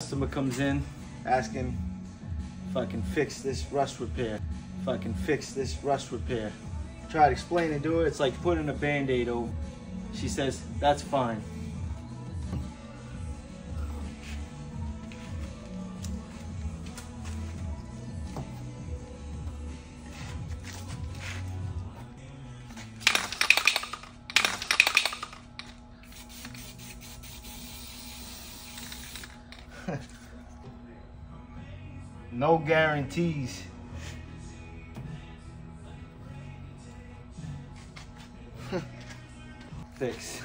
Customer comes in asking if I can fix this rust repair. If I can fix this rust repair. Try to explain it to her. It's like putting a band-aid over. She says, that's fine. no guarantees. Fix.